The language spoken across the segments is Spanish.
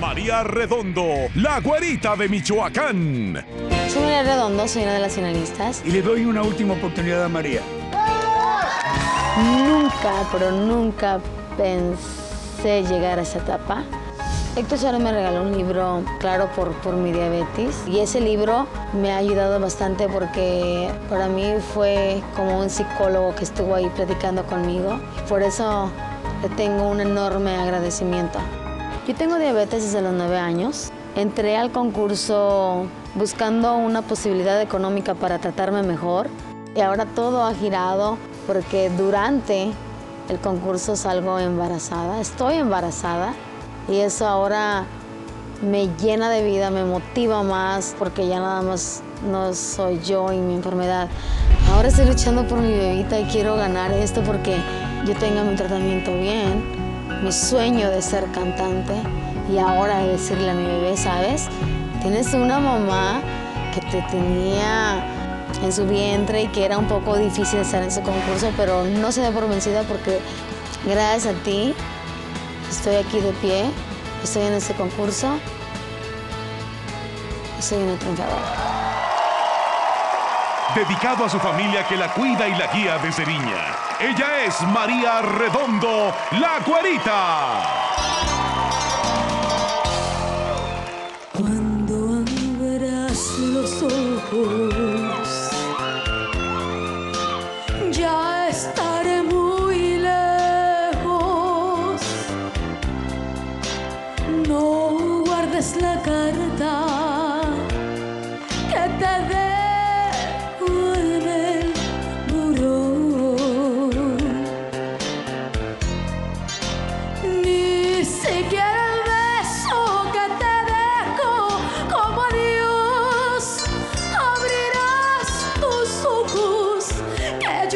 María Redondo, la güerita de Michoacán. Soy María Redondo, soy una de las finalistas. Y le doy una última oportunidad a María. Nunca, pero nunca pensé llegar a esa etapa. Héctor Suárez me regaló un libro, claro, por, por mi diabetes. Y ese libro me ha ayudado bastante porque para mí fue como un psicólogo que estuvo ahí platicando conmigo. Por eso le tengo un enorme agradecimiento. Yo tengo diabetes desde los nueve años. Entré al concurso buscando una posibilidad económica para tratarme mejor y ahora todo ha girado porque durante el concurso salgo embarazada, estoy embarazada y eso ahora me llena de vida, me motiva más porque ya nada más no soy yo y mi enfermedad. Ahora estoy luchando por mi bebita y quiero ganar esto porque yo tenga mi tratamiento bien, mi sueño de ser cantante y ahora decirle a mi bebé, ¿sabes? Tienes una mamá que te tenía en su vientre y que era un poco difícil estar en ese concurso, pero no se da por vencida porque gracias a ti estoy aquí de pie, estoy en este concurso y soy una triunfadora. Dedicado a su familia que la cuida y la guía desde niña. Ella es María Redondo, la güerita. Cuando abras los ojos, ya estaré muy lejos. No guardes la carta que te dejo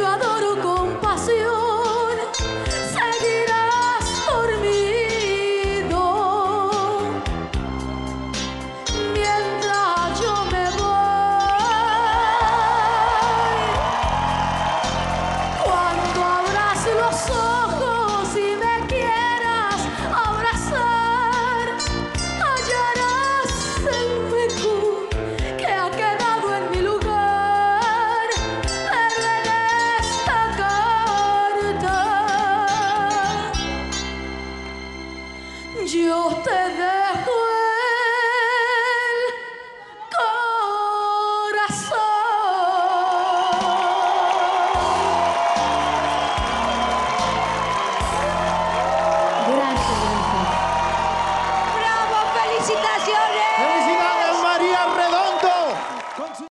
yo adoro con pasión. Seguirás dormido mientras yo me voy. Cuando abras los ojos carta yo te dejo